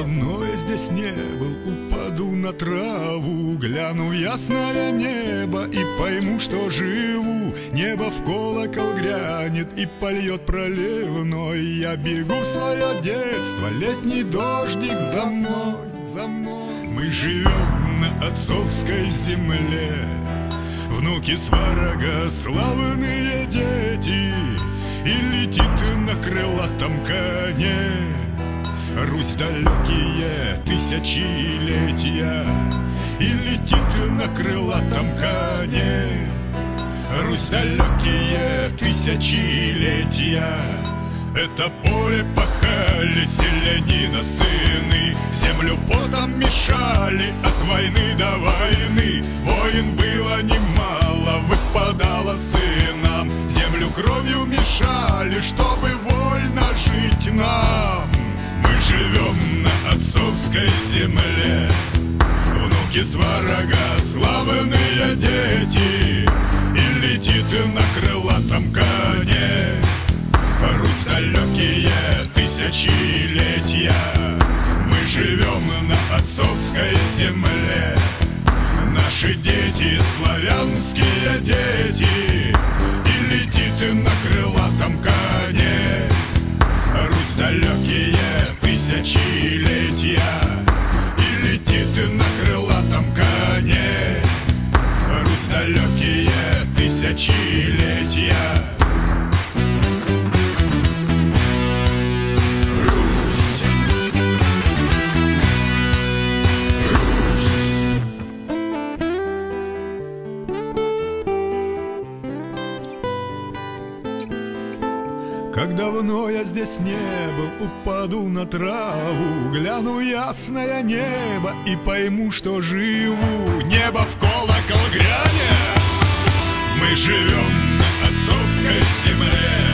давно я здесь не был, упаду на траву Гляну в ясное небо и пойму, что живу. Небо в колокол грянет и польет проливной. Я бегу в свое детство, летний дождик за мной, за мной. Мы живем на отцовской земле. Внуки сварога, славные дети. И летит на крылатом коне Русь далекие тысячелетия И летит на крылатом коне. Русь далекие тысячелетия Это поле пахали селянина сыны. Землю потом мешали от войны до войны. Воин было немало, выпадало сынам. Землю кровью мешали, чтобы вольно жить нам отцовской земле. Внуки сварога, славные дети И летит на крылатом коне. Русь далекие тысячелетия. Мы живем на отцовской земле. Наши дети, славянские дети И летит на тысячелетия Как давно я здесь не был, упаду на траву Гляну ясное небо и пойму, что живу. Небо в колокол грянет Мы живем на отцовской земле